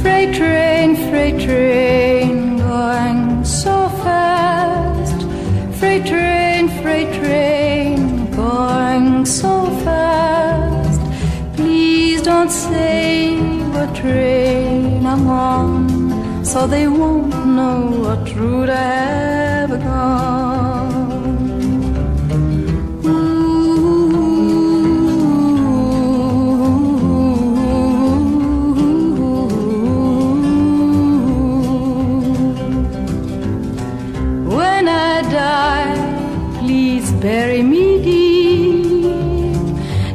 freight train freight train, going so fast. Freight train, freight train going so fast. Please don't say what train I'm on, so they won't know what route I have gone. Bury me deep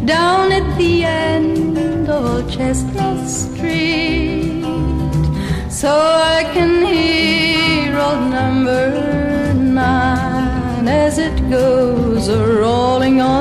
down at the end of Old Chestnut Street, so I can hear old number nine as it goes a rolling on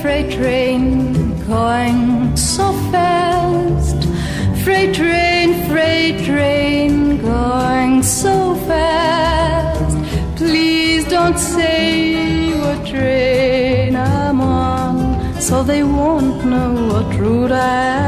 freight train, going so fast. Freight train, freight train, going so fast. Please don't say what train I'm on, so they won't know what route I